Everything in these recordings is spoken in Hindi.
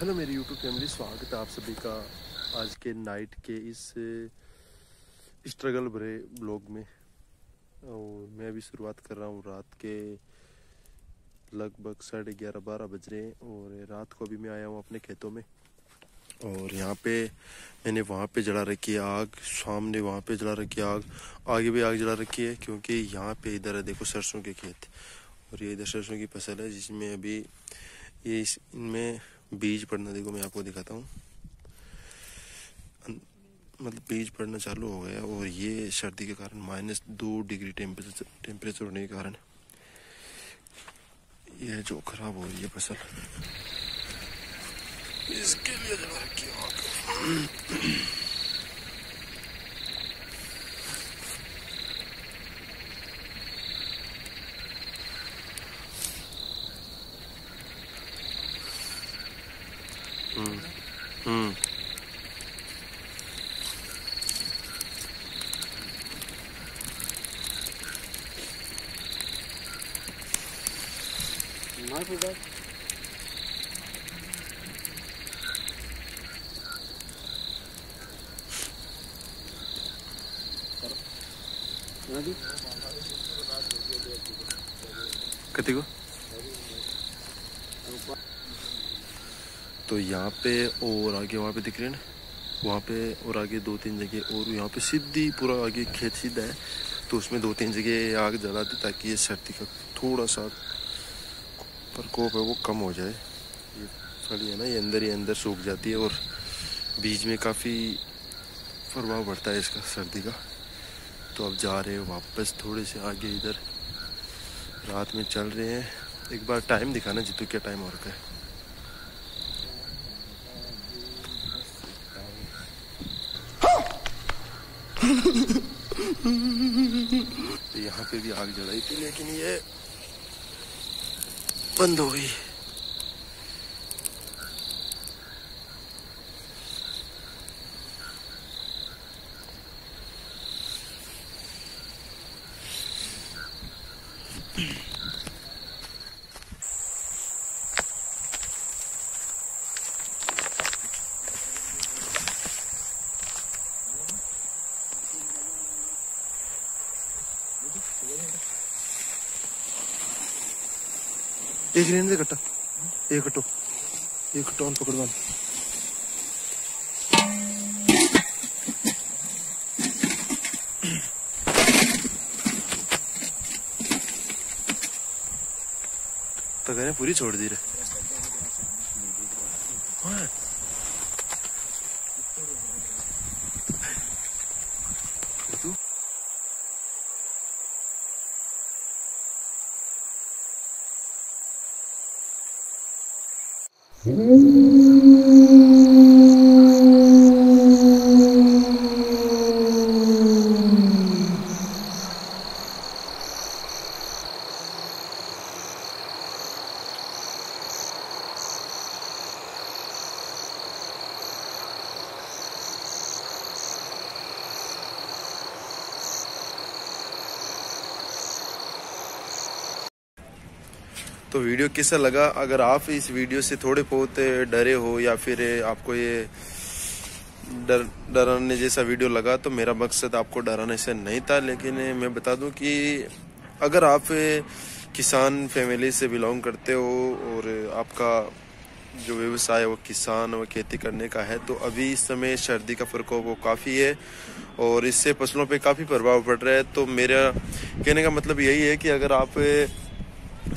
हेलो, मेरी यूट्यूब फैमिली स्वागत है आप सभी का आज के नाइट के इस स्ट्रगल भरे ब्लॉग में। और मैं अभी शुरुआत कर रहा हूँ रात के लगभग साढ़े ग्यारह बारह बज रहे हैं और रात को अभी मैं आया हूँ अपने खेतों में। और यहाँ पे मैंने वहाँ पे जला रखी है आग, सामने वहाँ पे जला रखी आग, आगे भी आग जला रखी है क्योंकि यहाँ पे इधर है, देखो सरसों के खेत। और ये इधर सरसों की फ़सल है जिसमें अभी ये इनमें बीज पड़ना, देखो मैं आपको दिखाता हूँ। मतलब बीज पड़ना चालू हो गया और ये सर्दी के कारण माइनस दो डिग्री टेम्परेचर टेम्परेचर होने के कारण ये जो खराब हो रही है फ़सल, इसके लिए जला रखी आग हम्म हम्म कति को तो यहाँ पे और आगे वहाँ पे दिख रहे हैं वहाँ पे और आगे दो तीन जगह और यहाँ पे सीधी पूरा आगे खेत सीधा है। तो उसमें दो तीन जगह आग जला दी ताकि ये सर्दी का थोड़ा सा प्रकोप है, वो कम हो जाए। ये फली है ना, ये अंदर ही अंदर सूख जाती है और बीज में काफ़ी प्रभाव पड़ता है इसका, सर्दी का। तो अब जा रहे हैं वापस, थोड़े से आगे इधर। रात में चल रहे हैं। एक बार टाइम दिखाना जितू क्या टाइम हो रखा है। यहाँ पे भी आग जलाई थी, लेकिन ये बंद हो गई। एक रहने दे कट्टा एक कट्टो एक कट्टो ऑन पकड़वा तो कहने पूरी छोड़ दी रे Hum. तो वीडियो कैसा लगा? अगर आप इस वीडियो से थोड़े बहुत डरे हो या फिर आपको ये डर, डराने जैसा वीडियो लगा तो मेरा मकसद आपको डराने से नहीं था, लेकिन मैं बता दूँ कि अगर आप किसान फैमिली से बिलोंग करते हो और आपका जो व्यवसाय वो किसान और खेती करने का है तो अभी इस समय सर्दी का प्रकोप वो काफ़ी है और इससे फ़सलों पे काफ़ी प्रभाव पड़ रहा है। तो मेरा कहने का मतलब यही है कि अगर आप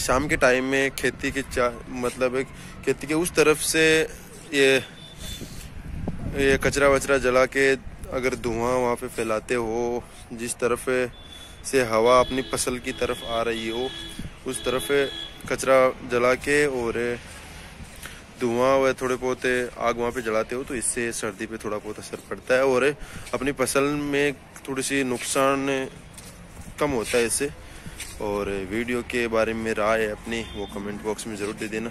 शाम के टाइम में खेती के मतलब खेती के उस तरफ़ से ये ये कचरा वचरा जला के अगर धुआँ वहाँ पे फैलाते हो, जिस तरफ़ से हवा अपनी फ़सल की तरफ़ आ रही हो, उस तरफ़ कचरा जला के और धुआँ व थोड़े बहुत आग वहाँ पे जलाते हो तो इससे सर्दी पे थोड़ा बहुत असर पड़ता है और अपनी फ़सल में थोड़ी सी नुकसान कम होता है इससे। और वीडियो के बारे में राय अपनी वो कमेंट बॉक्स में ज़रूर दे देना।